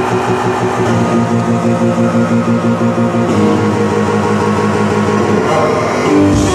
Música